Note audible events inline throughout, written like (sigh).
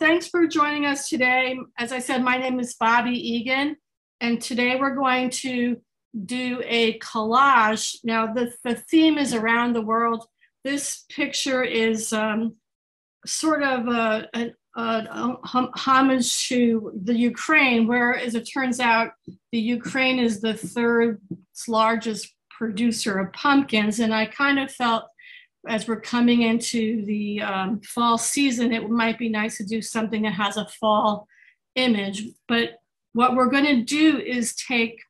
thanks for joining us today. As I said, my name is Bobby Egan, and today we're going to do a collage. Now, the, the theme is around the world. This picture is um, sort of a, a, a, homage to the Ukraine, where, as it turns out, the Ukraine is the third largest producer of pumpkins. And I kind of felt as we're coming into the um, fall season, it might be nice to do something that has a fall image. But what we're going to do is take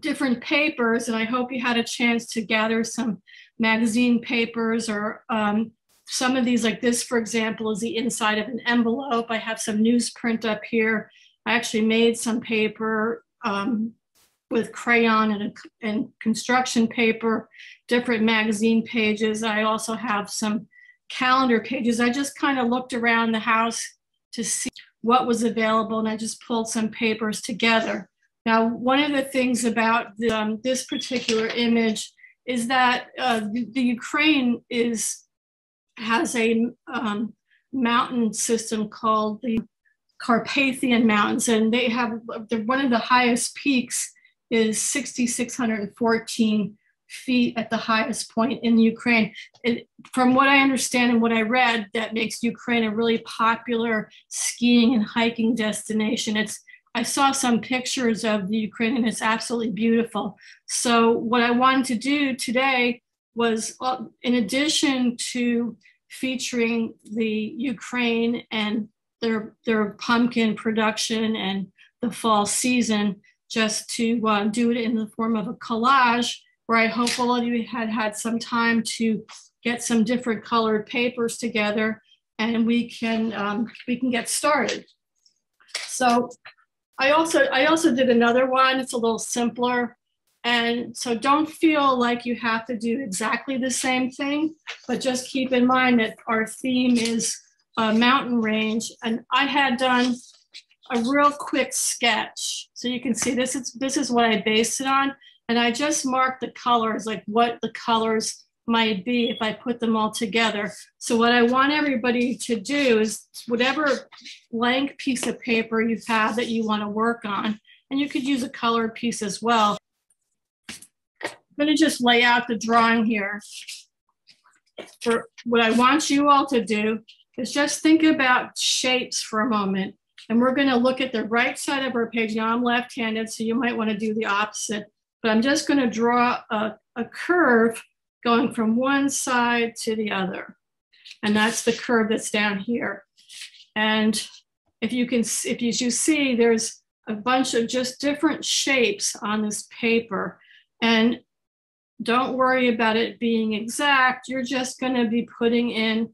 different papers, and I hope you had a chance to gather some magazine papers or um, some of these, like this, for example, is the inside of an envelope. I have some newsprint up here. I actually made some paper um, with crayon and, a, and construction paper, different magazine pages. I also have some calendar pages. I just kind of looked around the house to see what was available and I just pulled some papers together. Now, one of the things about the, um, this particular image is that uh, the, the, Ukraine is has a um, mountain system called the Carpathian Mountains, and they have they're one of the highest peaks is 6,614 feet at the highest point in Ukraine. It, from what I understand and what I read, that makes Ukraine a really popular skiing and hiking destination. It's I saw some pictures of the Ukraine and it's absolutely beautiful. So what I wanted to do today was, well, in addition to featuring the Ukraine and their their pumpkin production and the fall season, just to uh, do it in the form of a collage where I hope all of you had had some time to get some different colored papers together and we can um, we can get started. So I also I also did another one. It's a little simpler. And so don't feel like you have to do exactly the same thing, but just keep in mind that our theme is a mountain range. And I had done a real quick sketch. So you can see this is, this is what I based it on. And I just marked the colors, like what the colors might be if I put them all together. So what I want everybody to do is whatever blank piece of paper you have that you want to work on, and you could use a colored piece as well. I'm going to just lay out the drawing here. For what I want you all to do is just think about shapes for a moment. And we're going to look at the right side of our page. Now I'm left-handed, so you might want to do the opposite. But I'm just going to draw a, a curve going from one side to the other. And that's the curve that's down here. And if you can, if you, you see, there's a bunch of just different shapes on this paper. And don't worry about it being exact. You're just going to be putting in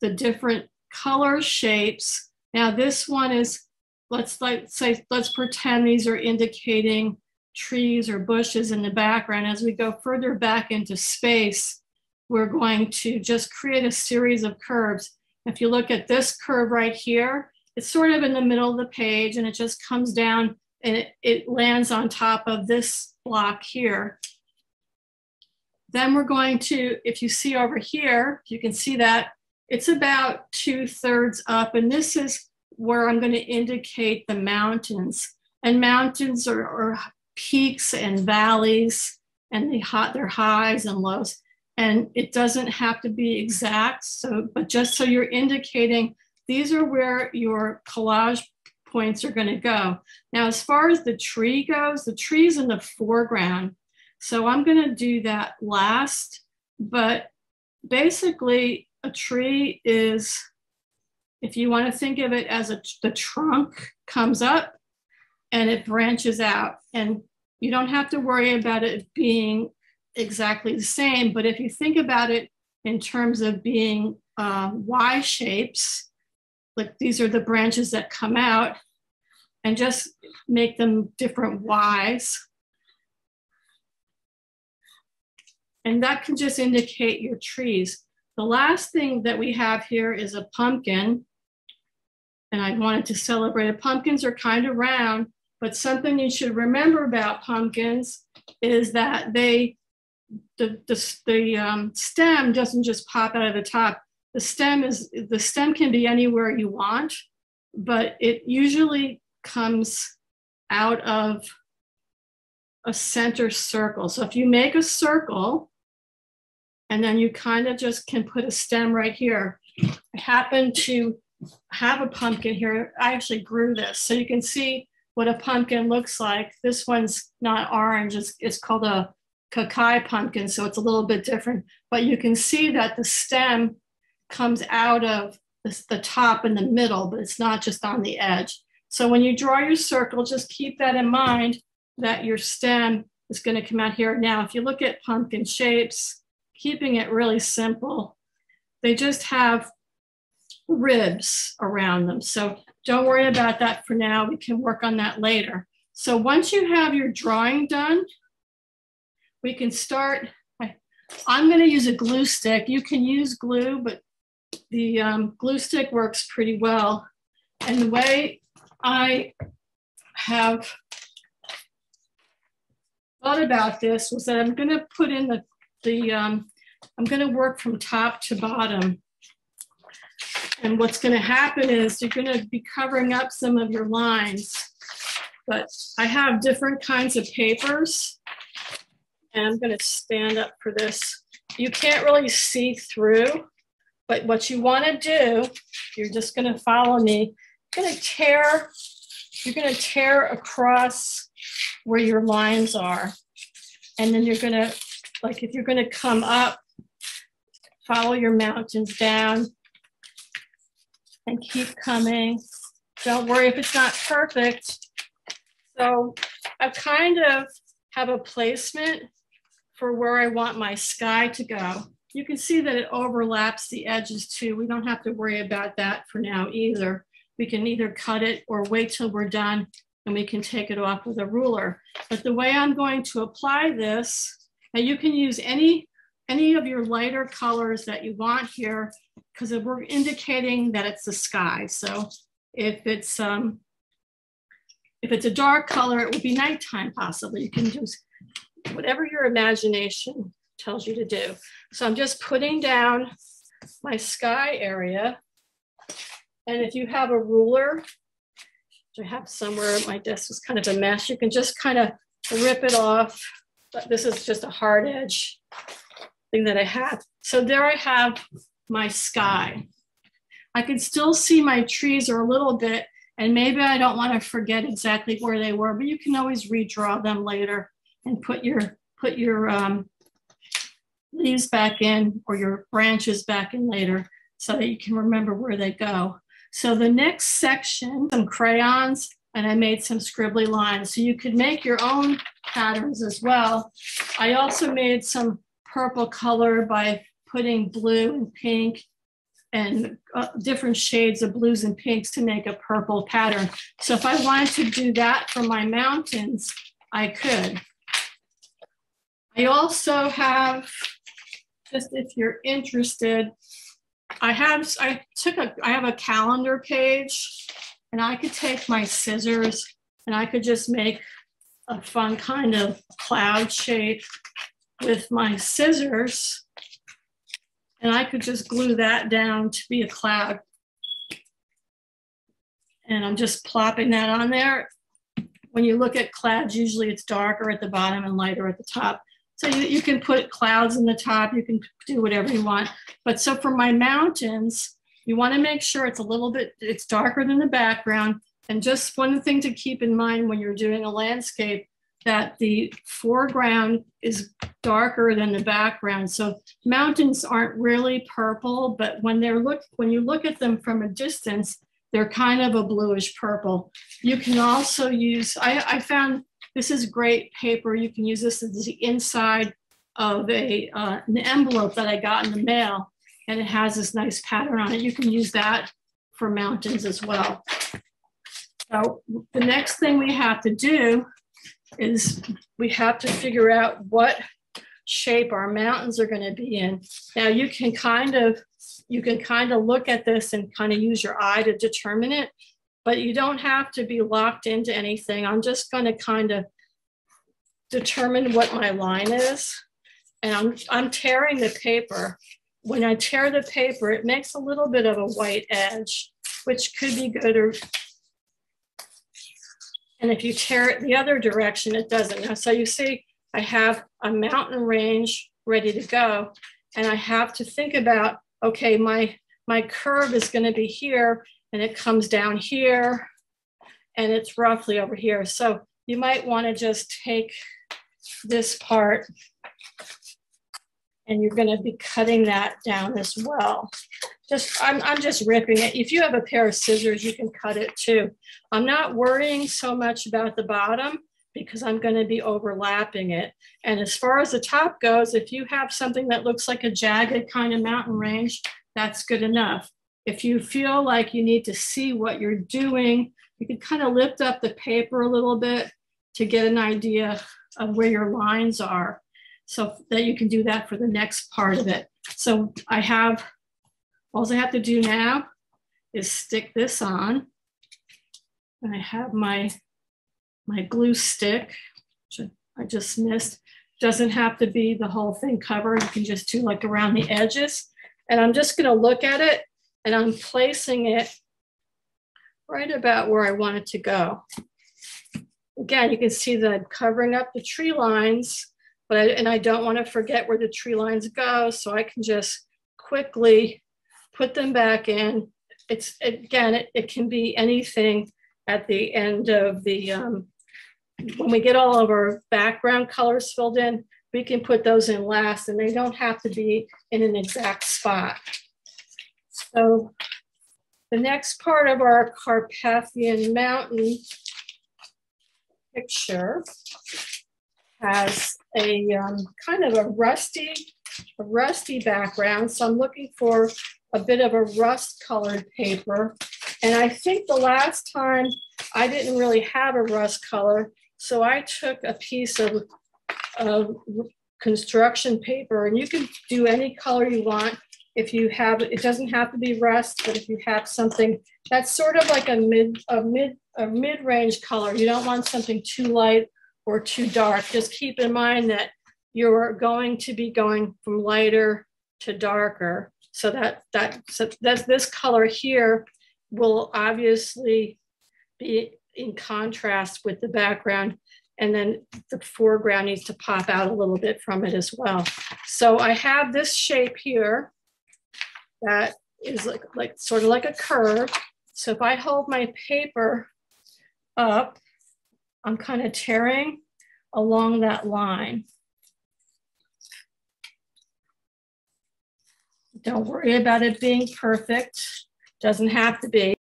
the different color shapes now this one is, let's like say, let's pretend these are indicating trees or bushes in the background. As we go further back into space, we're going to just create a series of curves. If you look at this curve right here, it's sort of in the middle of the page and it just comes down and it, it lands on top of this block here. Then we're going to, if you see over here, you can see that it's about two thirds up. And this is where I'm going to indicate the mountains. And mountains are, are peaks and valleys, and they hot, they're highs and lows. And it doesn't have to be exact. So, but just so you're indicating these are where your collage points are going to go. Now, as far as the tree goes, the tree's in the foreground. So I'm going to do that last. But basically, a tree is, if you want to think of it as a, the trunk comes up and it branches out. And you don't have to worry about it being exactly the same. But if you think about it in terms of being uh, Y shapes, like these are the branches that come out, and just make them different Ys. And that can just indicate your trees. The last thing that we have here is a pumpkin. And I wanted to celebrate it. Pumpkins are kind of round, but something you should remember about pumpkins is that they, the, the, the um, stem doesn't just pop out of the top. The stem is, the stem can be anywhere you want. but it usually comes out of a center circle. So if you make a circle and then you kind of just can put a stem right here. I happen to have a pumpkin here. I actually grew this. So you can see what a pumpkin looks like. This one's not orange, it's, it's called a Kakai pumpkin, so it's a little bit different. But you can see that the stem comes out of the, the top and the middle, but it's not just on the edge. So when you draw your circle, just keep that in mind that your stem is going to come out here. Now, if you look at pumpkin shapes, keeping it really simple, they just have ribs around them. So don't worry about that for now. We can work on that later. So once you have your drawing done, we can start. I'm going to use a glue stick. You can use glue, but the um, glue stick works pretty well. And the way I have thought about this was that I'm going to put in the, the um, I'm going to work from top to bottom. And what's going to happen is you're going to be covering up some of your lines. But I have different kinds of papers. And I'm going to stand up for this. You can't really see through, but what you want to do, you're just going to follow me. You're to tear, you're going to tear across where your lines are. And then you're going to, like if you're going to come up, follow your mountains down and keep coming. Don't worry if it's not perfect. So I kind of have a placement for where I want my sky to go. You can see that it overlaps the edges too. We don't have to worry about that for now either. We can either cut it or wait till we're done and we can take it off with a ruler. But the way I'm going to apply this, and you can use any, any of your lighter colors that you want here because we're indicating that it's the sky. So if it's um, if it's a dark color, it would be nighttime possibly. You can use whatever your imagination tells you to do. So I'm just putting down my sky area. And if you have a ruler, which I have somewhere, my desk is kind of a mess, you can just kind of rip it off. But this is just a hard edge thing that I have. So there I have my sky. I can still see my trees are a little bit, and maybe I don't want to forget exactly where they were, but you can always redraw them later and put your put your um, leaves back in or your branches back in later so that you can remember where they go. So the next section, some crayons, and I made some scribbly lines. So you could make your own patterns as well. I also made some purple color by putting blue and pink and uh, different shades of blues and pinks to make a purple pattern. So if I wanted to do that for my mountains, I could. I also have, just if you're interested, I have, I took a, I have a calendar page and I could take my scissors and I could just make a fun kind of cloud shape with my scissors and I could just glue that down to be a cloud. And I'm just plopping that on there. When you look at clouds, usually it's darker at the bottom and lighter at the top. So you, you can put clouds in the top, you can do whatever you want. But so for my mountains, you wanna make sure it's a little bit, it's darker than the background. And just one thing to keep in mind when you're doing a landscape that the foreground is darker than the background. So mountains aren't really purple, but when they're look when you look at them from a distance, they're kind of a bluish purple. You can also use, I, I found this is great paper. You can use this as the inside of a, uh, an envelope that I got in the mail, and it has this nice pattern on it. You can use that for mountains as well. So the next thing we have to do is we have to figure out what shape our mountains are going to be in. Now you can kind of you can kind of look at this and kind of use your eye to determine it, but you don't have to be locked into anything. I'm just going to kind of determine what my line is. And I'm, I'm tearing the paper. When I tear the paper, it makes a little bit of a white edge. which could be good or and if you tear it the other direction, it doesn't. Now, so you see, I have a mountain range ready to go, and I have to think about, okay, my, my curve is gonna be here, and it comes down here, and it's roughly over here. So you might wanna just take this part and you're going to be cutting that down as well. Just, I'm, I'm just ripping it. If you have a pair of scissors, you can cut it too. I'm not worrying so much about the bottom because I'm going to be overlapping it. And as far as the top goes, if you have something that looks like a jagged kind of mountain range, that's good enough. If you feel like you need to see what you're doing, you can kind of lift up the paper a little bit to get an idea of where your lines are so that you can do that for the next part of it. So I have, all I have to do now is stick this on. And I have my, my glue stick, which I just missed. Doesn't have to be the whole thing covered. You can just do like around the edges. And I'm just gonna look at it and I'm placing it right about where I want it to go. Again, you can see that I'm covering up the tree lines but I, and I don't want to forget where the tree lines go, so I can just quickly put them back in. It's again, it, it can be anything at the end of the, um, when we get all of our background colors filled in, we can put those in last and they don't have to be in an exact spot. So the next part of our Carpathian Mountain picture has a um, kind of a rusty, a rusty background. So I'm looking for a bit of a rust colored paper. And I think the last time I didn't really have a rust color. So I took a piece of, of construction paper and you can do any color you want. If you have, it doesn't have to be rust, but if you have something that's sort of like a mid, a mid, a mid-range color, you don't want something too light or too dark. Just keep in mind that you're going to be going from lighter to darker. So that that so that's this color here will obviously be in contrast with the background and then the foreground needs to pop out a little bit from it as well. So I have this shape here that is like, like sort of like a curve. So if I hold my paper up I'm kind of tearing along that line. Don't worry about it being perfect. Doesn't have to be.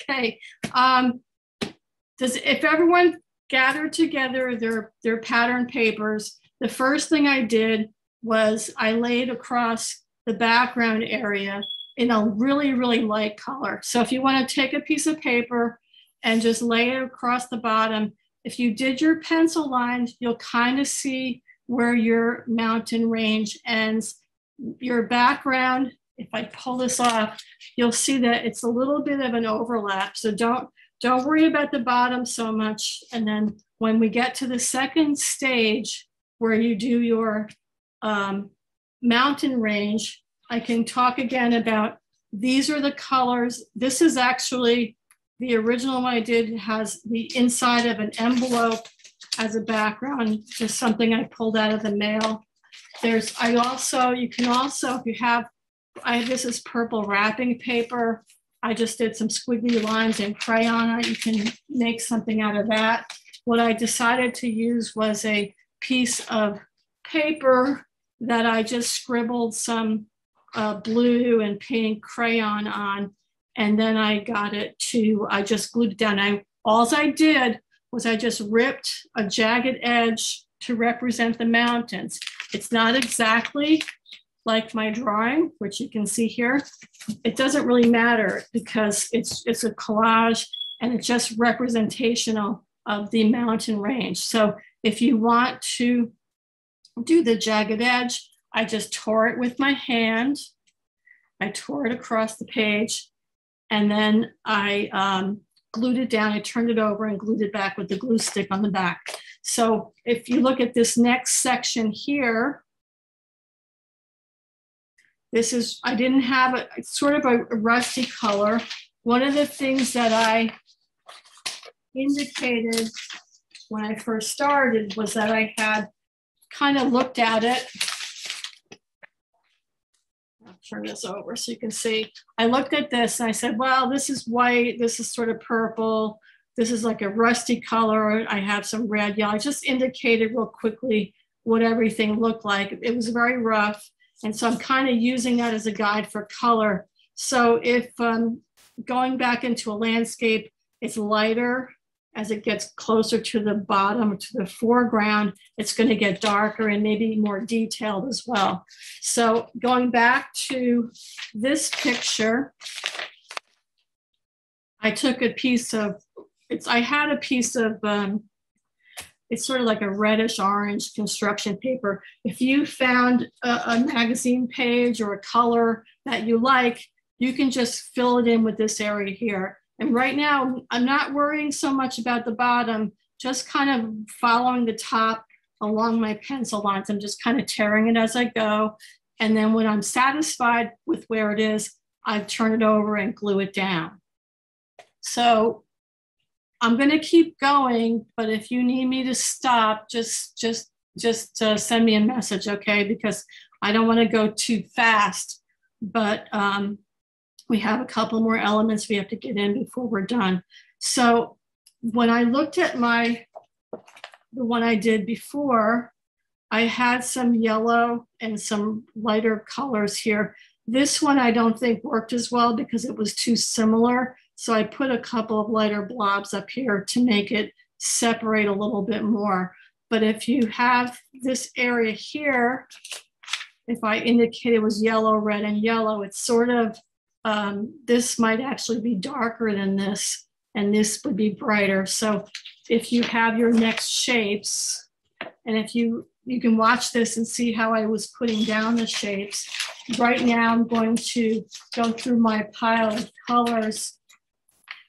Okay. Um, does if everyone gathered together their their pattern papers, the first thing I did was I laid across the background area in a really really light color. So if you want to take a piece of paper and just lay it across the bottom, if you did your pencil lines, you'll kind of see where your mountain range ends. Your background, if I pull this off, you'll see that it's a little bit of an overlap. So don't don't worry about the bottom so much. And then when we get to the second stage where you do your um, mountain range, I can talk again about these are the colors. This is actually the original one I did has the inside of an envelope as a background, just something I pulled out of the mail. There's, I also, you can also, if you have, I this is purple wrapping paper. I just did some squiggly lines in crayon. You can make something out of that. What I decided to use was a piece of paper that I just scribbled some uh, blue and pink crayon on. And then I got it to, I just glued it down. I, all I did was I just ripped a jagged edge to represent the mountains. It's not exactly like my drawing, which you can see here, it doesn't really matter because it's, it's a collage and it's just representational of the mountain range. So if you want to do the jagged edge, I just tore it with my hand. I tore it across the page And then I um, glued it down, I turned it over and glued it back with the glue stick on the back. So if you look at this next section here, this is, I didn't have a, sort of a rusty color. One of the things that I indicated when I first started was that I had kind of looked at it. I'll turn this over so you can see. I looked at this and I said, well, this is white, this is sort of purple, this is like a rusty color. I have some red, yellow. I just indicated real quickly what everything looked like. It was very rough. And so I'm kind of using that as a guide for color. So if um, going back into a landscape, it's lighter as it gets closer to the bottom, to the foreground, it's going to get darker and maybe more detailed as well. So going back to this picture, I took a piece of, it's, I had a piece of um, it's sort of like a reddish orange construction paper. If you found a, a, magazine page or a color that you like, you can just fill it in with this area here. And right now, I'm not worrying so much about the bottom, just kind of following the top along my pencil lines. I'm just kind of tearing it as I go. And then when I'm satisfied with where it is, I turn it over and glue it down. So I'm going to keep going, but if you need me to stop, just just just uh, send me a message, okay? Because I don't want to go too fast, but um, we have a couple more elements we have to get in before we're done. So when I looked at my the one I did before, I had some yellow and some lighter colors here. This one I don't think worked as well because it was too similar. So I put a couple of lighter blobs up here to make it separate a little bit more. But if you have this area here, if I indicate it was yellow, red, and yellow, it's sort of, um, this might actually be darker than this, and this would be brighter. So if you have your next shapes, and if you, you can watch this and see how I was putting down the shapes. Right now, I'm going to go through my pile of colors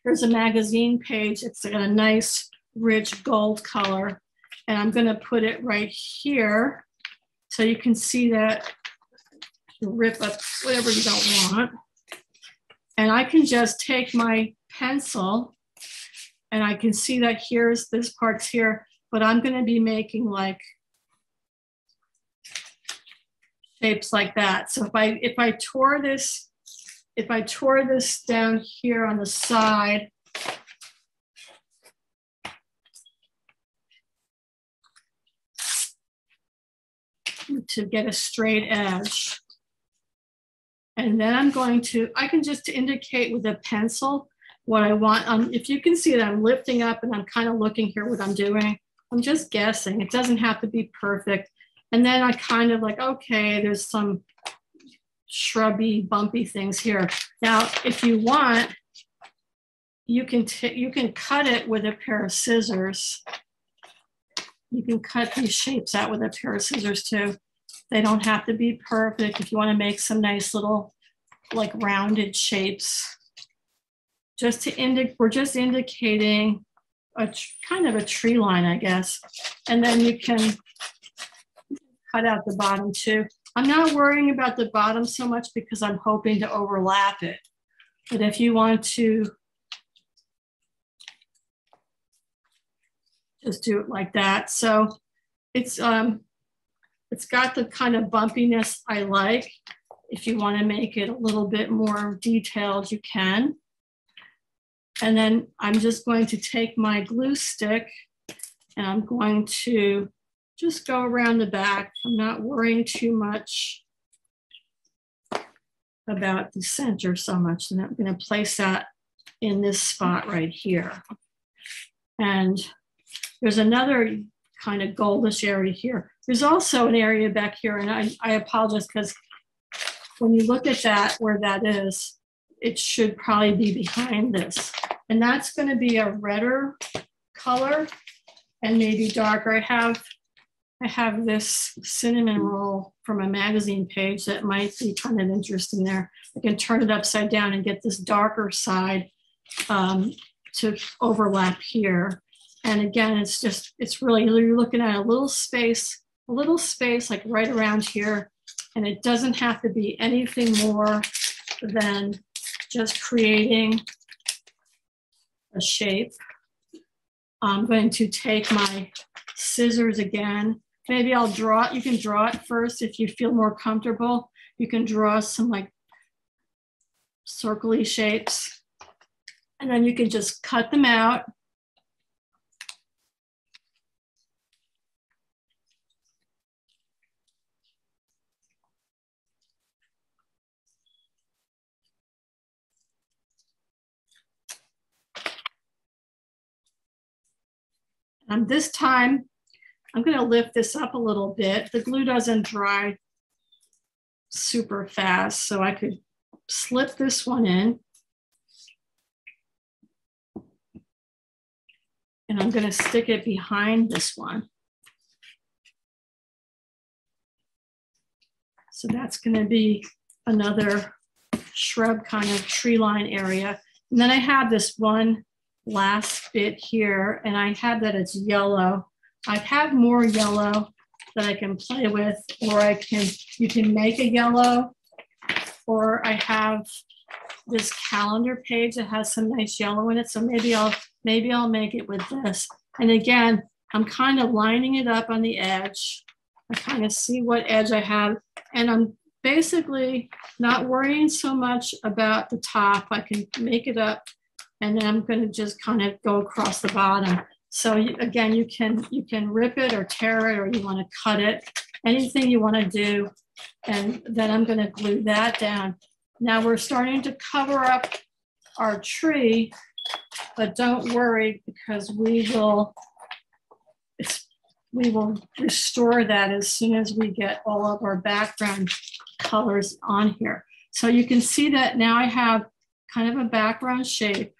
Here's a magazine page. It's got a nice rich gold color. And I'm going to put it right here so you can see that rip up whatever you don't want. And I can just take my pencil and I can see that here's this part's here, but I'm going to be making like shapes like that. So if I if I tore this if I tore this down here on the side, to get a straight edge. And then I'm going to, I can just indicate with a pencil what I want. Um, if you can see that I'm lifting up and I'm kind of looking here what I'm doing, I'm just guessing. It doesn't have to be perfect. And then I kind of like, okay, there's some shrubby, bumpy things here. Now, if you want, you can you can cut it with a pair of scissors. You can cut these shapes out with a pair of scissors too. They don't have to be perfect. If you want to make some nice little like rounded shapes, just to indicate, we're just indicating a kind of a tree line, I guess. And then you can cut out the bottom too. I'm not worrying about the bottom so much because I'm hoping to overlap it. But if you want to just do it like that. So it's, um, it's got the kind of bumpiness I like. If you want to make it a little bit more detailed, you can. And then I'm just going to take my glue stick and I'm going to just go around the back. I'm not worrying too much about the center so much. And I'm going to place that in this spot right here. And there's another kind of goldish area here. There's also an area back here, and I, I apologize because when you look at that, where that is, it should probably be behind this. And that's going to be a redder color and maybe darker. I have I have this cinnamon roll from a magazine page that might be kind of interesting there. I can turn it upside down and get this darker side um, to overlap here. And again, it's just, it's really, you're looking at a little space, a little space like right around here. And it doesn't have to be anything more than just creating a shape. I'm going to take my scissors again. Maybe I'll draw it. You can draw it first if you feel more comfortable. You can draw some like circly shapes. And then you can just cut them out. And this time, I'm gonna lift this up a little bit. The glue doesn't dry super fast, so I could slip this one in. And I'm gonna stick it behind this one. So that's gonna be another shrub kind of tree line area. And then I have this one last bit here, and I have that it's yellow. I have more yellow that I can play with, or I can, you can make a yellow, or I have this calendar page that has some nice yellow in it. So maybe I'll, maybe I'll make it with this. And again, I'm kind of lining it up on the edge. I kind of see what edge I have. And I'm basically not worrying so much about the top. I can make it up and then I'm going to just kind of go across the bottom. So you, again, you can you can rip it or tear it or you want to cut it, anything you want to do. And then I'm going to glue that down. Now we're starting to cover up our tree, but don't worry because we will we will restore that as soon as we get all of our background colors on here. So you can see that now I have kind of a background shape.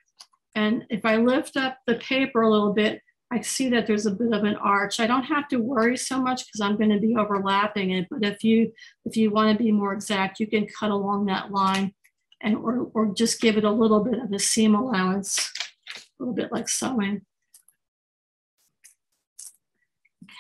And if I lift up the paper a little bit, I see that there's a bit of an arch. I don't have to worry so much because I'm going to be overlapping it. But if you if you want to be more exact, you can cut along that line and or, or just give it a little bit of a seam allowance, a little bit like sewing.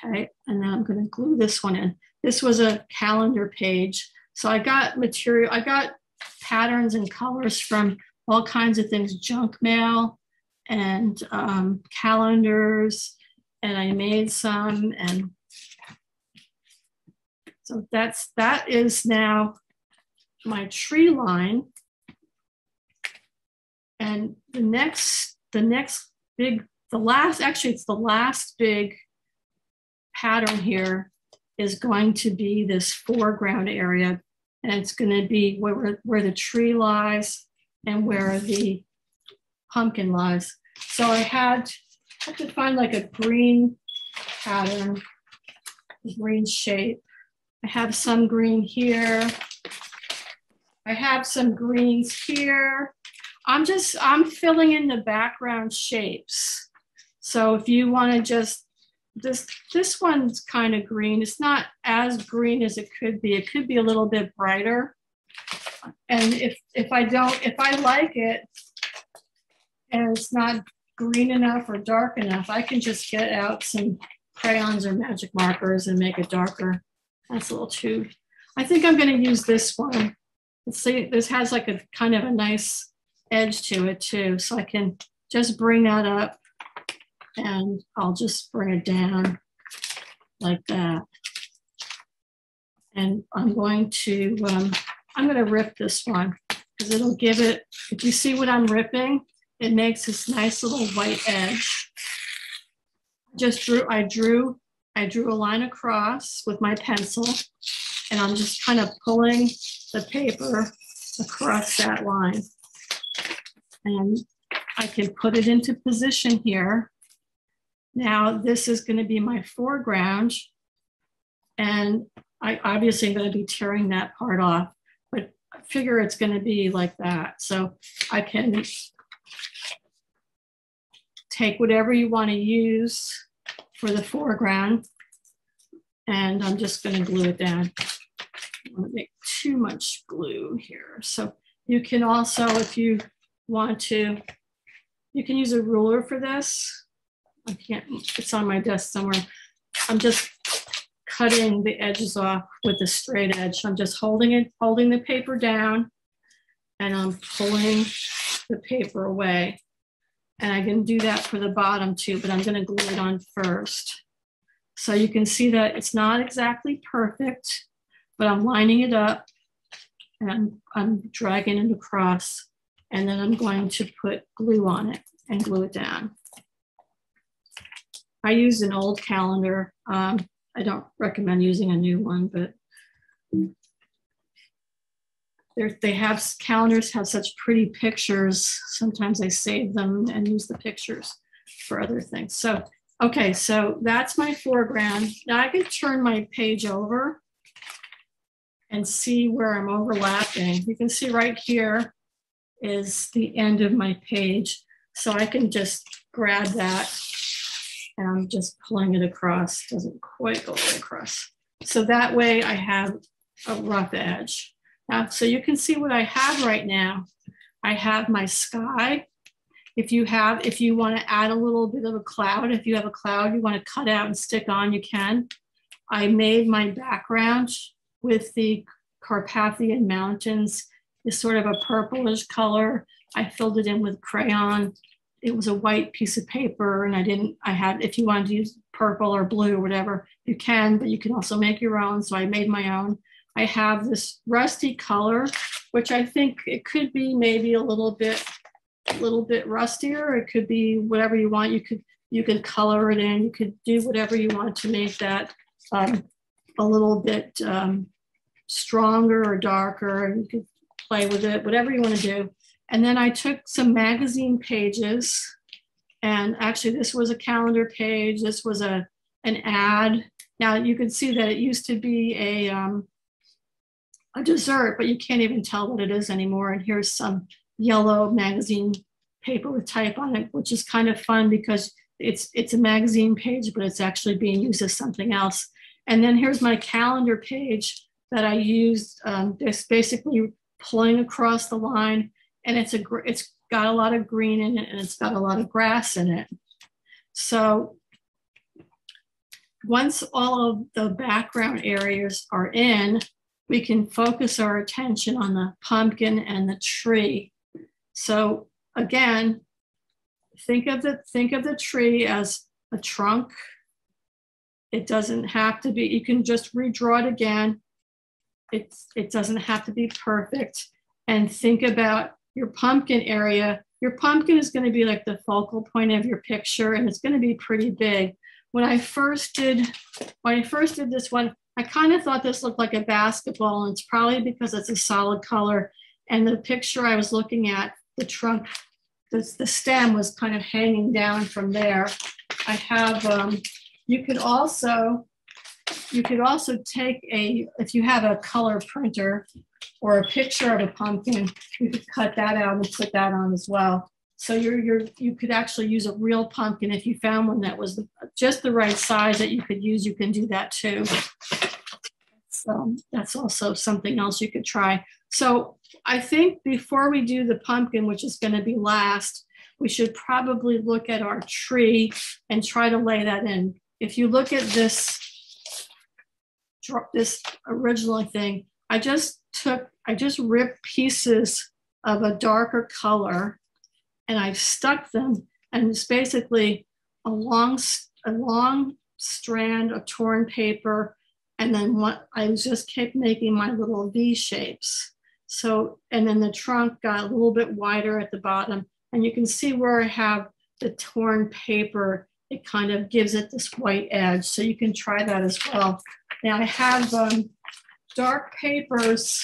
Okay, and then I'm going to glue this one in. This was a calendar page. So I got material, I got patterns and colors from all kinds of things, junk mail and um, calendars, and I made some. And so that's, that is now my tree line. And the next, the next big, the last, actually it's the last big pattern here is going to be this foreground area. And it's gonna be where, where the tree lies and where the pumpkin lies. So I had, had to find like a green pattern, green shape. I have some green here. I have some greens here. I'm just, I'm filling in the background shapes. So if you want to just, this, this one's kind of green. It's not as green as it could be. It could be a little bit brighter and if if I don't, if I like it and it's not green enough or dark enough, I can just get out some crayons or magic markers and make it darker. That's a little too. I think I'm going to use this one. Let's see, this has like a kind of a nice edge to it too. So I can just bring that up and I'll just bring it down like that. And I'm going to um, I'm going to rip this one because it'll give it, if you see what I'm ripping, it makes this nice little white edge. Just drew, I drew, I drew a line across with my pencil and I'm just kind of pulling the paper across that line. And I can put it into position here. Now this is going to be my foreground and I obviously am going to be tearing that part off figure it's going to be like that. So I can take whatever you want to use for the foreground. and I'm just gonna glue it down. I don't want to make too much glue here. So you can also, if you want to, you can use a ruler for this. I can't, it's on my desk somewhere. I'm just cutting the edges off with a straight edge. I'm just holding it, holding the paper down and I'm pulling the paper away. And I can do that for the bottom too, but I'm gonna glue it on first. So you can see that it's not exactly perfect, but I'm lining it up and I'm, I'm dragging it across and then I'm going to put glue on it and glue it down. I used an old calendar. Um, I don't recommend using a new one, but they have calendars have such pretty pictures. Sometimes I save them and use the pictures for other things. So, okay, so that's my foreground. Now I can turn my page over and see where I'm overlapping. You can see right here is the end of my page. So I can just grab that and I'm just pulling it across. Doesn't quite go right across. So that way I have a rough edge. Now, so you can see what I have right now. I have my sky. If you have, if you want to add a little bit of a cloud, if you have a cloud you want to cut out and stick on, you can. I made my background with the Carpathian Mountains is sort of a purplish color. I filled it in with crayon. It was a white piece of paper and I didn't, I had, if you wanted to use purple or blue or whatever, you can, but you can also make your own. So I made my own. I have this rusty color, which I think it could be maybe a little bit, a little bit rustier. It could be whatever you want. You could, you could color it in. You could do whatever you want to make that um, a little bit um, stronger or darker. And you could play with it, whatever you want to do. And then I took some magazine pages, and actually, this was a calendar page. This was a an ad. Now you can see that it used to be a um, a dessert, but you can't even tell what it is anymore. And here's some yellow magazine paper with type on it, which is kind of fun because it's it's a magazine page, but it's actually being used as something else. And then here's my calendar page that I used. Um, this basically pulling across the line and it's a it's got a lot of green in it and it's got a lot of grass in it. So once all of the background areas are in, we can focus our attention on the pumpkin and the tree. So again, think of the think of the tree as a trunk. It doesn't have to be, you can just redraw it again it's, it doesn't have to be perfect. And think about your pumpkin area. Your pumpkin is going to be like the focal point of your picture and it's going to be pretty big. When I first did, when I first did this one, I kind of thought this looked like a basketball and it's probably because it's a solid color. And the picture I was looking at, the trunk, the, the stem was kind of hanging down from there. I have, um, you could also you could also take a, if you have a color printer or a picture of a pumpkin, you could cut that out and put that on as well. So you're, you're, you could actually use a real pumpkin. If you found one that was just the right size that you could use, you can do that too. So that's also something else you could try. So I think before we do the pumpkin, which is gonna be last, we should probably look at our tree and try to lay that in. If you look at this this original thing, I just took, I just ripped pieces of a darker color and I stuck them and it's basically a long, a long strand of torn paper. And then what I just kept making my little V shapes. So, and then the trunk got a little bit wider at the bottom and you can see where I have the torn paper, it kind of gives it this white edge. So you can try that as well. Now I have um, dark papers.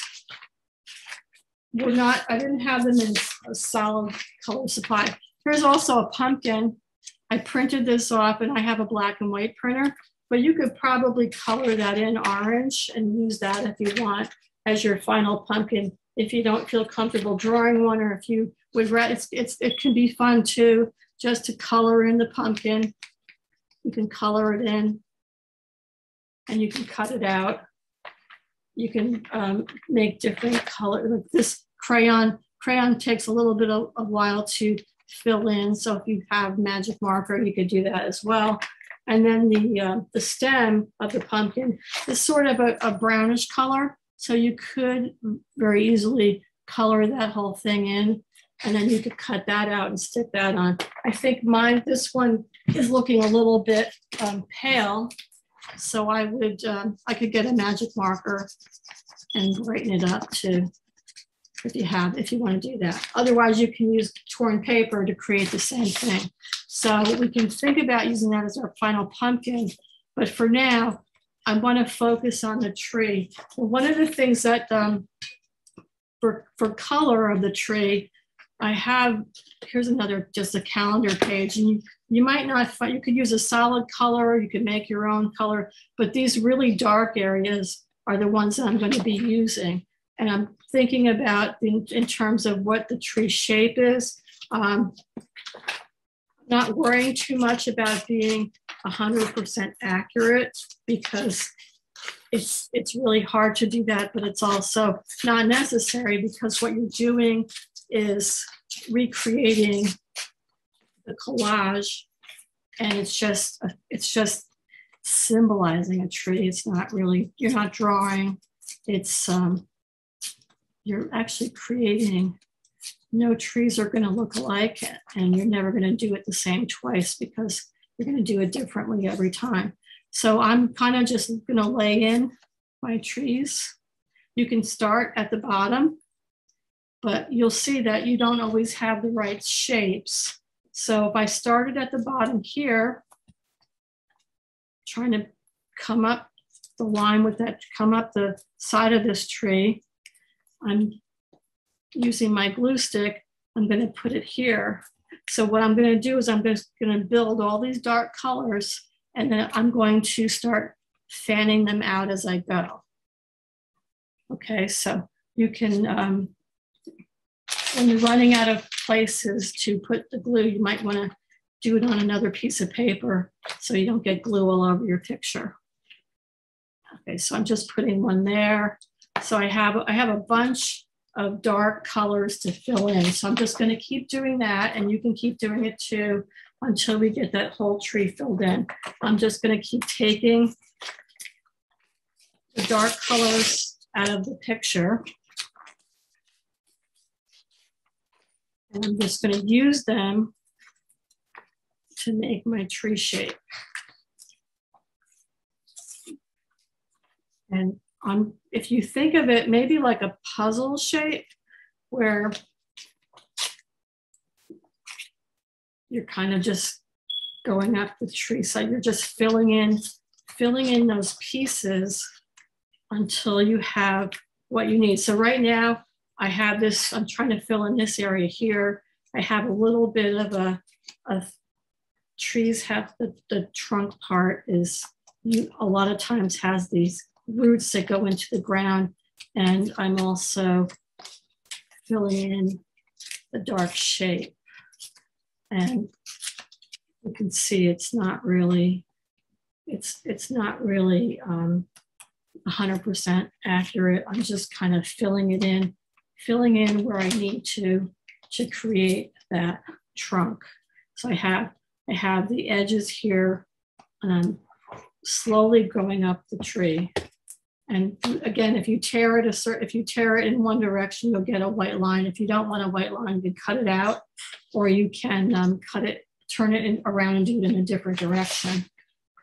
We're not, I didn't have them in a solid color supply. Here's also a pumpkin. I printed this off and I have a black and white printer, but you could probably color that in orange and use that if you want as your final pumpkin. If you don't feel comfortable drawing one or if you would, it's, it's, it can be fun too, just to color in the pumpkin. You can color it in and you can cut it out. You can um, make different color. This crayon, crayon takes a little bit of a while to fill in. So if you have magic marker, you could do that as well. And then the, uh, the stem of the pumpkin is sort of a, a brownish color. So you could very easily color that whole thing in and then you could cut that out and stick that on. I think mine, this one is looking a little bit um, pale. So I would, um, I could get a magic marker and brighten it up too, if you have, if you want to do that. Otherwise, you can use torn paper to create the same thing. So we can think about using that as our final pumpkin. But for now, I want to focus on the tree. Well, one of the things that um, for, for color of the tree, I have, here's another, just a calendar page. And you, you might not find, you could use a solid color, you could make your own color, but these really dark areas are the ones that I'm going to be using. And I'm thinking about in, in terms of what the tree shape is. Um, not worrying too much about being 100% accurate because it's it's really hard to do that, but it's also not necessary because what you're doing is recreating the collage, and it's just it's just symbolizing a tree. It's not really you're not drawing. It's um, you're actually creating. No trees are going to look alike, and you're never going to do it the same twice because you're going to do it differently every time. So I'm kind of just going to lay in my trees. You can start at the bottom but you'll see that you don't always have the right shapes. So if I started at the bottom here, trying to come up the line with that, come up the side of this tree, I'm using my glue stick, I'm gonna put it here. So what I'm gonna do is I'm just gonna build all these dark colors and then I'm going to start fanning them out as I go. Okay, so you can um, when you're running out of places to put the glue, you might want to do it on another piece of paper so you don't get glue all over your picture. Okay, so I'm just putting one there. So I have, I have a bunch of dark colors to fill in. So I'm just gonna keep doing that and you can keep doing it too until we get that whole tree filled in. I'm just gonna keep taking the dark colors out of the picture And I'm just going to use them to make my tree shape. And on, if you think of it maybe like a puzzle shape where you're kind of just going up the tree side, you're just filling in, filling in those pieces until you have what you need. So right now, I have this, I'm trying to fill in this area here. I have a little bit of a, a trees have the, the trunk part is a lot of times has these roots that go into the ground. And I'm also filling in the dark shape. And you can see it's not really, it's, it's not really um, 100% accurate. I'm just kind of filling it in filling in where I need to to create that trunk. So I have I have the edges here um, slowly going up the tree. And again, if you tear it a certain, if you tear it in one direction, you'll get a white line. If you don't want a white line, you can cut it out, or you can um, cut it, turn it in, around and do it in a different direction.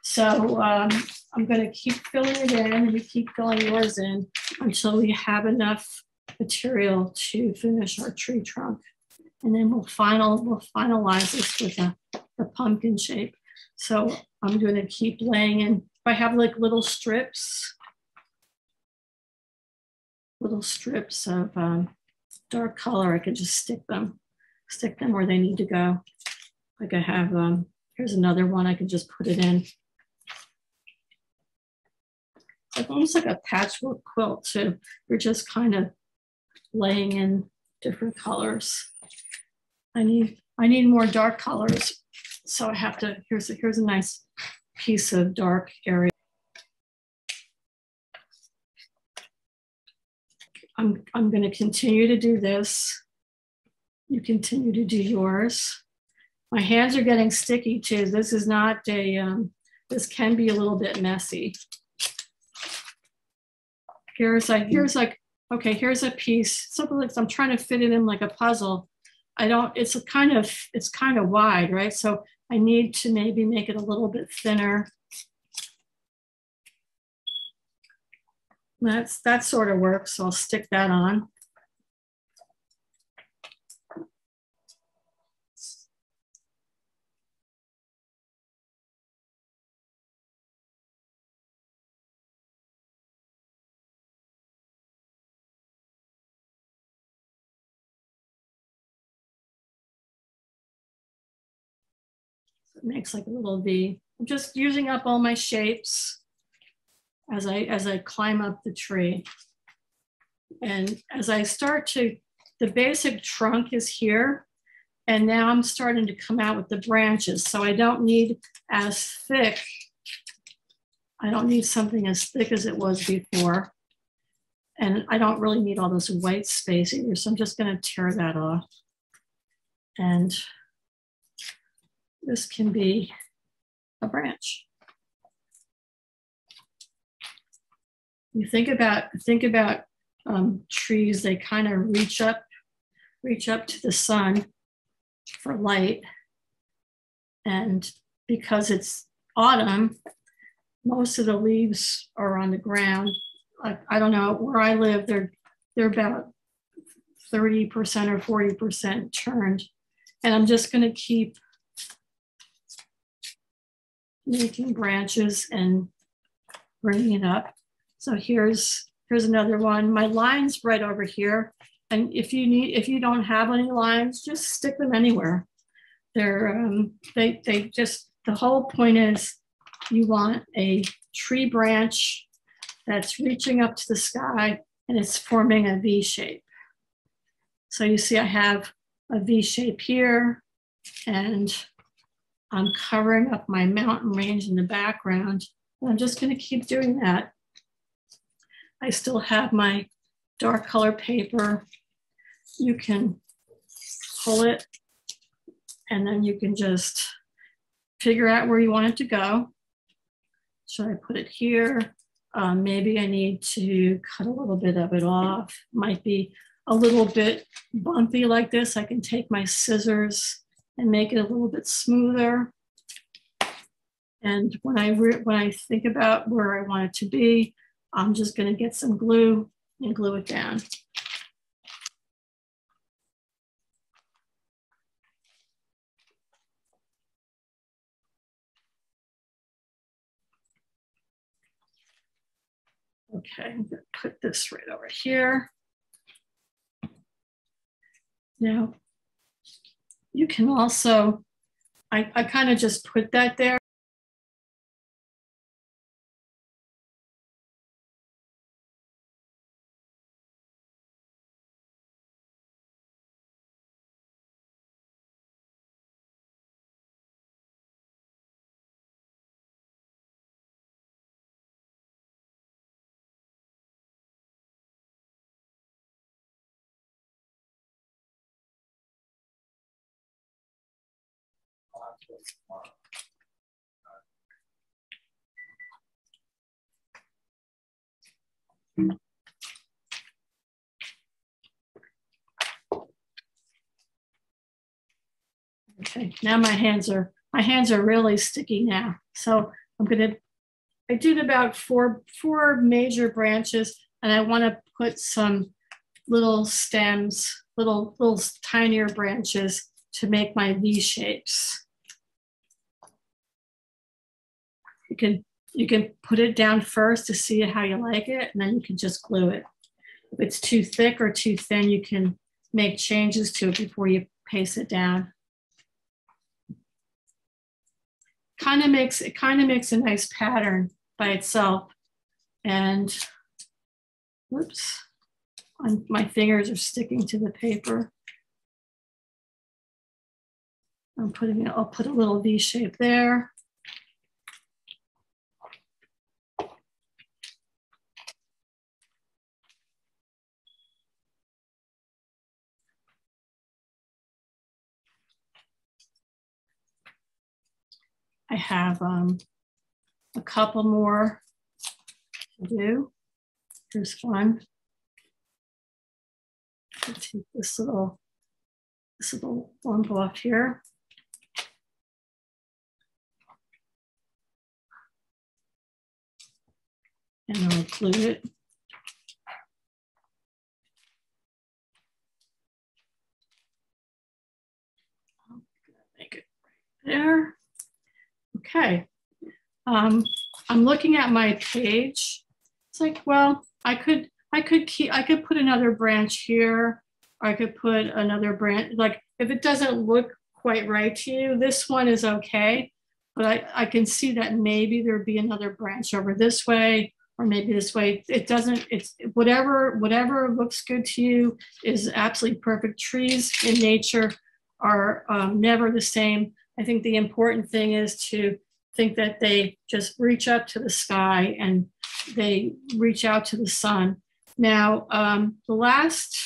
So um, I'm going to keep filling it in, and you keep filling yours in until we have enough material to finish our tree trunk. And then we'll final we'll finalize this with a, pumpkin shape. So I'm going to keep laying in. If I have like little strips, little strips of um, dark color, I can just stick them, stick them where they need to go. Like I have, um, here's another one, I can just put it in. It's almost like a patchwork quilt too. You're just kind of laying in different colors. I need I need more dark colors, so I have to. Here's a, here's a nice piece of dark area. I'm I'm going to continue to do this. You continue to do yours. My hands are getting sticky too. This is not a. Um, this can be a little bit messy. Here's like here's like okay, here's a piece. Something like I'm trying to fit it in like a puzzle. I don't, it's a kind of, it's kind of wide, right? So I need to maybe make it a little bit thinner. That's, that sort of works. So I'll stick that on. It makes like a little V. I'm just using up all my shapes as I, as I climb up the tree. And as I start to, the basic trunk is here. And now I'm starting to come out with the branches. So I don't need as thick. I don't need something as thick as it was before. And I don't really need all this white space either. So I'm just gonna tear that off. And this can be a branch. You think about think about um, trees; they kind of reach up, reach up to the sun for light, and because it's autumn, most of the leaves are on the ground. I, I don't know where I live; they're they're about thirty percent or forty percent turned, and I'm just going to keep making branches and bringing it up. So here's here's another one. My lines right over here. And if you need, if you don't have any lines, just stick them anywhere. They're um, they they just the whole point is you want a tree branch that's reaching up to the sky and it's forming a V shape. So you see I have a V shape here and I'm covering up my mountain range in the background. I'm just gonna keep doing that. I still have my dark color paper. You can pull it and then you can just figure out where you want it to go. Should I put it here? Um, maybe I need to cut a little bit of it off. Might be a little bit bumpy like this. I can take my scissors and make it a little bit smoother. And when I, when I think about where I want it to be, I'm just gonna get some glue and glue it down. Okay, I'm gonna put this right over here. Now, you can also, I, I kind of just put that there. Okay, now my hands are my hands are really sticky now. So I'm gonna I did about four four major branches and I want to put some little stems, little little tinier branches to make my V shapes. You can you can put it down first to see how you like it, and then you can just glue it. If it's too thick or too thin, you can make changes to it before you paste it down. Kind of makes it kind of makes a nice pattern by itself. And whoops, my fingers are sticking to the paper. I'm putting it, I'll put a little V shape there. I have um, a couple more to do. Here's one. I'll take this little, this little lump off here. And I'll glue it. Make it right there. Okay. Um, I'm looking at my page. It's like, well, I could, I could keep, I could put another branch here. I could put another branch. Like if it doesn't look quite right to you, this one is okay. But I, I can see that maybe there'd be another branch over this way or maybe this way. It doesn't, it's whatever, whatever looks good to you is absolutely perfect. Trees in nature are um, never the same. I think the important thing is to think that they just reach up to the sky and they reach out to the sun. Now, um, the last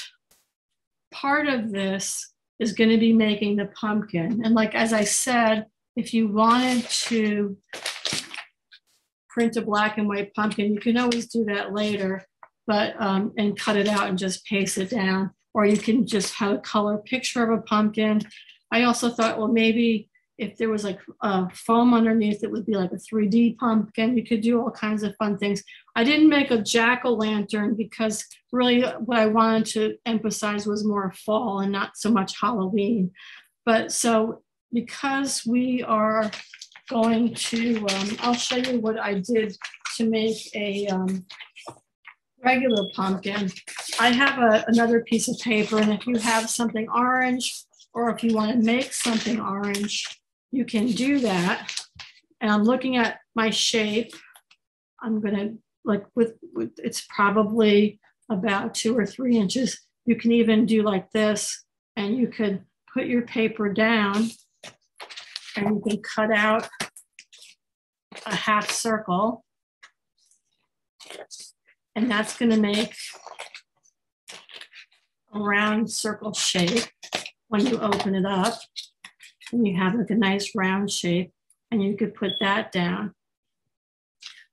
part of this is going to be making the pumpkin. And like as I said, if you wanted to print a black and white pumpkin, you can always do that later, but um, and cut it out and just paste it down. Or you can just have a color picture of a pumpkin. I also thought, well, maybe if there was like a foam underneath, it would be like a 3D pumpkin. You could do all kinds of fun things. I didn't make a jack-o'-lantern because really what I wanted to emphasize was more fall and not so much Halloween. But so because we are going to, um, I'll show you what I did to make a um, regular pumpkin. I have a, another piece of paper and if you have something orange or if you want to make something orange, you can do that. And I'm looking at my shape. I'm gonna like with, with it's probably about two or three inches. You can even do like this and you could put your paper down and you can cut out a half circle. And that's gonna make a round circle shape when you open it up and you have like a nice round shape and you could put that down.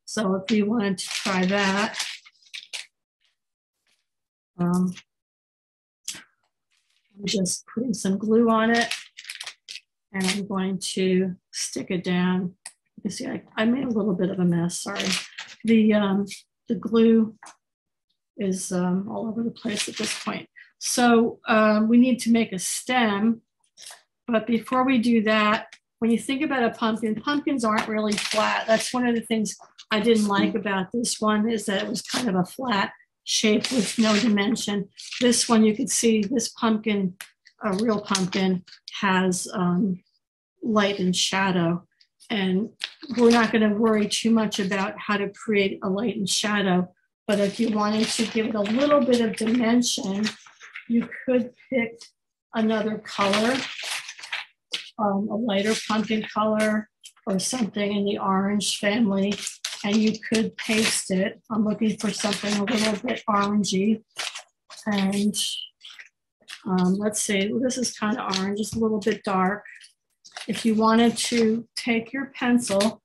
So if you wanted to try that, um, I'm just putting some glue on it and I'm going to stick it down. You can see I, I made a little bit of a mess, sorry. The, um, the glue is um, all over the place at this point. So um, we need to make a stem but before we do that, when you think about a pumpkin, pumpkins aren't really flat. That's one of the things I didn't like about this one is that it was kind of a flat shape with no dimension. This one, you could see this pumpkin, a real pumpkin, has um, light and shadow. And we're not going to worry too much about how to create a light and shadow. But if you wanted to give it a little bit of dimension, you could pick another color um, a lighter pumpkin color or something in the orange family and you could paste it. I'm looking for something a little bit orangey. And um, let's see, this is kind of orange, just a little bit dark. If you wanted to take your pencil,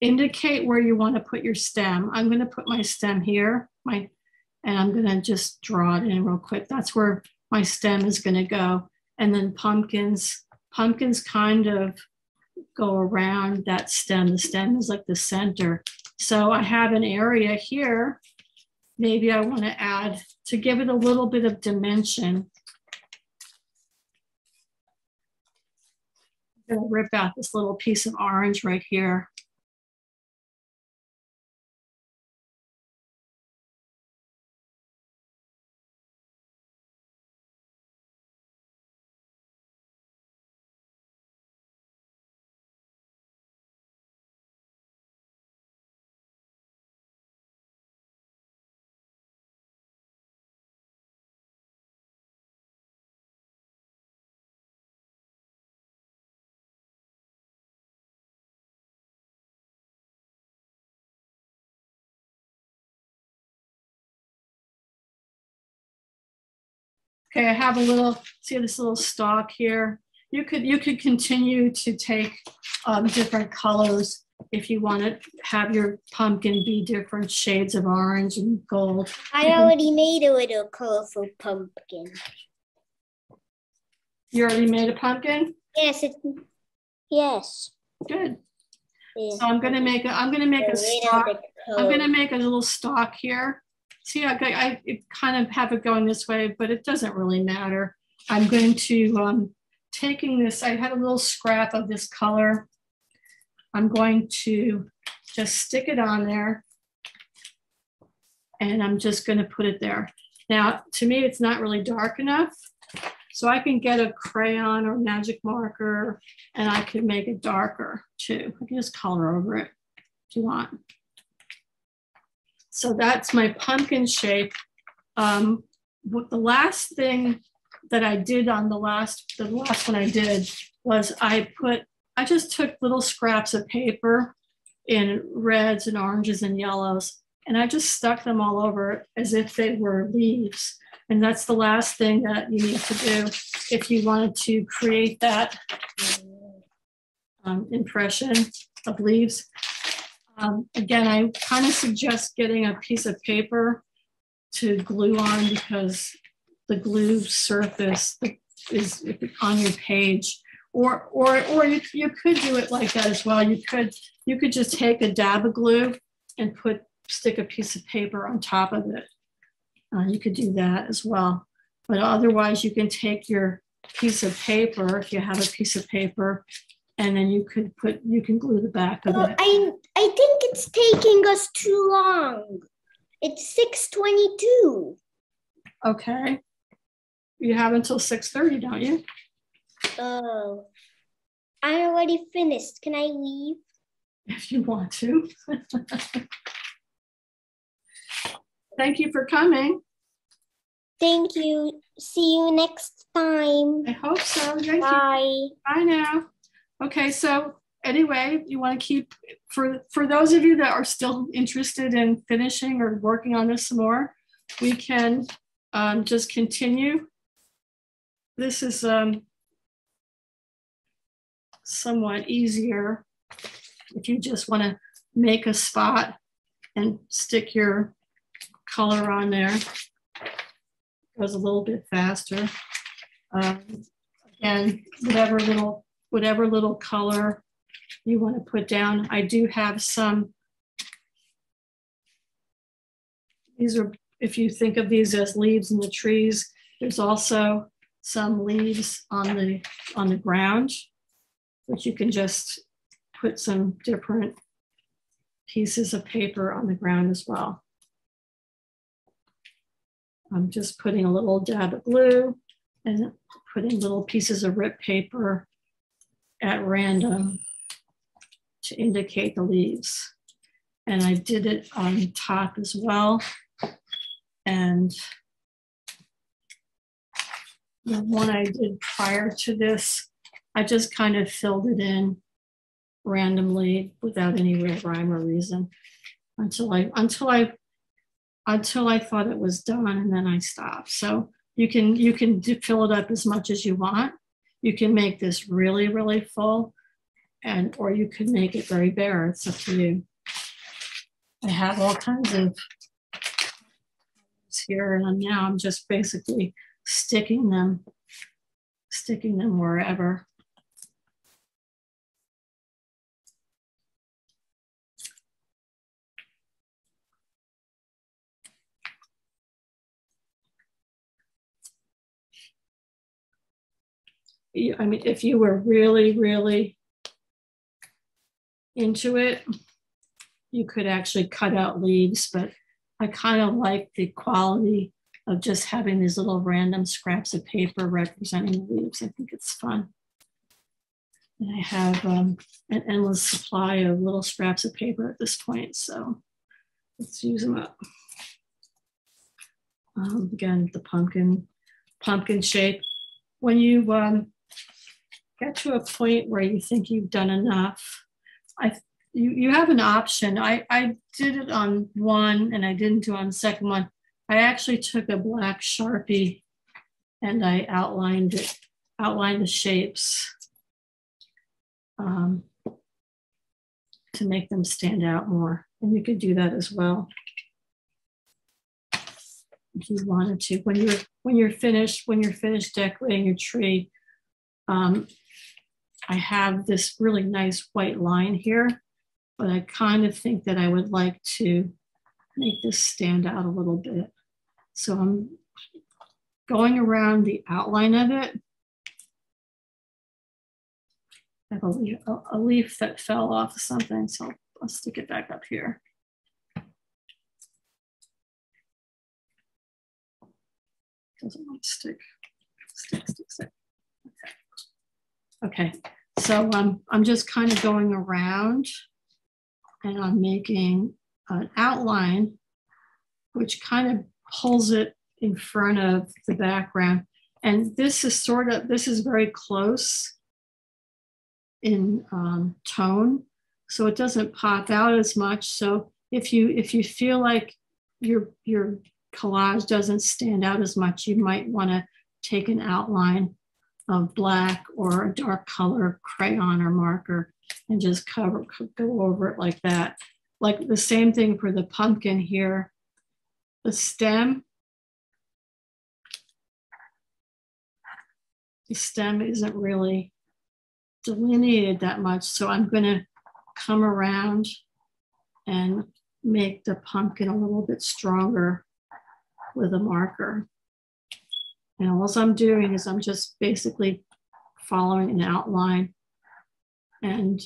indicate where you want to put your stem. I'm going to put my stem here, my, and I'm going to just draw it in real quick. That's where my stem is going to go. And then pumpkins, pumpkins kind of go around that stem. The stem is like the center. So I have an area here. Maybe I want to add, to give it a little bit of dimension, I'm going to rip out this little piece of orange right here. Okay, I have a little, see this little stalk here? you could you could continue to take um, different colors if you want to have your pumpkin be different shades of orange and gold. I already made a little colorful pumpkin. You already made a pumpkin? Yes, it, yes. Good. So I'm gonna make a I'm gonna make a stalk. I'm gonna make a little stalk here. See, I, I, I kind of have it going this way, but it doesn't really matter. I'm going to um, taking this. I had a little scrap of this color. I'm going to just stick it on there, and I'm just going to put it there. Now, to me, it's not really dark enough. So I can get a crayon or magic marker and I can make it darker too. I can just color over it if you want. So that's my pumpkin shape. Um, the last thing that I did on the last, the last one I did was I put, I just took little scraps of paper in reds and oranges and yellows, and I just stuck them all over as if they were leaves. And that's the last thing that you need to do if you wanted to create that um, impression of leaves. Um, again, I kind of suggest getting a piece of paper to glue on because the glue surface is on your page. Or, or, or you, you could do it like that as well. You could, you could just take a dab of glue and put, stick a piece of paper on top of it uh, you could do that as well. But otherwise, you can take your piece of paper, if you have a piece of paper, and then you could put, you can glue the back of it. I, I think it's taking us too long. It's 622. Okay. You have until 6.30, don't you? Oh, I'm already finished. Can I leave? If you want to. (laughs) Thank you for coming. Thank you. See you next time. I hope so. Thank Bye. You. Bye now. Okay, so anyway, you want to keep for for those of you that are still interested in finishing or working on this some more, we can um, just continue. This is um, somewhat easier if you just want to make a spot and stick your color on there. Goes a little bit faster. Um, again, whatever little, whatever little color you want to put down. I do have some, these are, if you think of these as leaves in the trees, there's also some leaves on the, on the ground, which you can just put some different pieces of paper on the ground as well. I'm just putting a little dab of glue and putting little pieces of rip paper at random to indicate the leaves. And I did it on top as well. And the one I did prior to this, I just kind of filled it in randomly without any real rhyme or reason until I until I until I thought it was done and then I stopped. So you can you can fill it up as much as you want. You can make this really, really full and or you can make it very bare. It's up to you. I have all kinds of here and now I'm just basically sticking them, sticking them wherever. I mean, if you were really, really into it, you could actually cut out leaves, but I kind of like the quality of just having these little random scraps of paper representing the leaves. I think it's fun. And I have um, an endless supply of little scraps of paper at this point, so let's use them up. Um, again, the pumpkin, pumpkin shape. When you um, get to a point where you think you've done enough, I you, you have an option. I, I did it on one and I didn't do on the second one. I actually took a black Sharpie and I outlined it. outlined the shapes um, to make them stand out more. And you could do that as well if you wanted to. When you're when you're finished, when you're finished decorating your tree, um, I have this really nice white line here, but I kind of think that I would like to make this stand out a little bit. So I'm going around the outline of it. I have a leaf, a leaf that fell off of something, so I'll stick it back up here. Doesn't want to stick, stick, stick, stick. Okay, okay. So um, I'm just kind of going around and I'm making an outline which kind of pulls it in front of the background. And this is sort of, this is very close in um, tone, so it doesn't pop out as much. So if you if you feel like your your collage doesn't stand out as much, you might want to take an outline of black or a dark color crayon or marker and just cover go over it like that. Like the same thing for the pumpkin here. The stem the stem isn't really delineated that much. So I'm going to come around and make the pumpkin a little bit stronger with a marker. And all I'm doing is I'm just basically following an outline and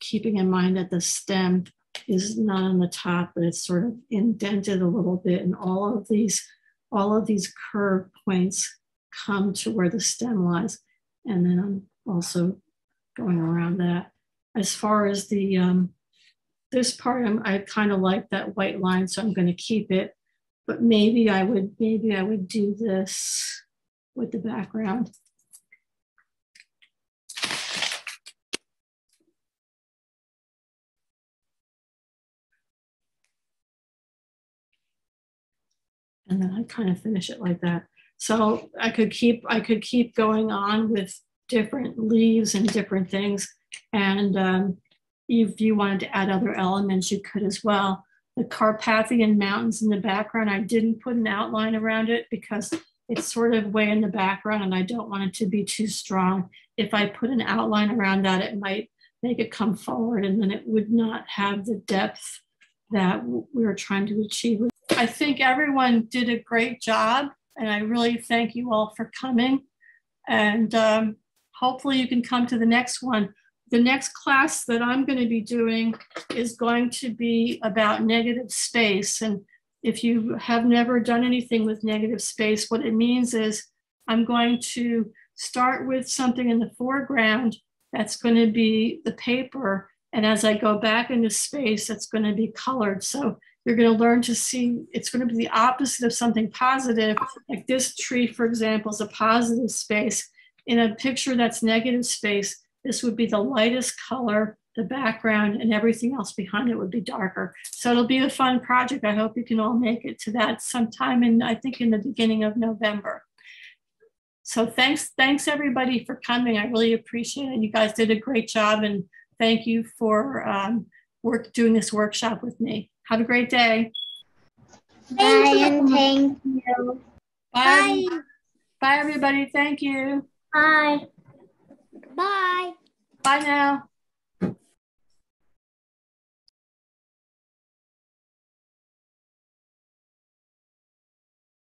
keeping in mind that the stem is not on the top, but it's sort of indented a little bit. And all of these, all of these curve points come to where the stem lies. And then I'm also going around that. As far as the um, this part, I'm, I kind of like that white line, so I'm going to keep it. But maybe I would maybe I would do this with the background. And then I kind of finish it like that. So I could keep I could keep going on with different leaves and different things. And um, if you wanted to add other elements, you could as well. The Carpathian Mountains in the background, I didn't put an outline around it because it's sort of way in the background and I don't want it to be too strong. If I put an outline around that, it might make it come forward and then it would not have the depth that we were trying to achieve. I think everyone did a great job and I really thank you all for coming. And um, hopefully you can come to the next one. The next class that I'm going to be doing is going to be about negative space. And if you have never done anything with negative space, what it means is I'm going to start with something in the foreground that's going to be the paper. And as I go back into space, that's going to be colored. So you're going to learn to see it's going to be the opposite of something positive. Like this tree, for example, is a positive space. In a picture that's negative space, this would be the lightest color, the background, and everything else behind it would be darker. So it'll be a fun project. I hope you can all make it to that sometime in, I think, in the beginning of November. So thanks, thanks everybody for coming. I really appreciate it. You guys did a great job, and thank you for um, work doing this workshop with me. Have a great day. Bye, and thank you. Bye. Bye, Bye everybody. Thank you. Bye. Bye. Bye now.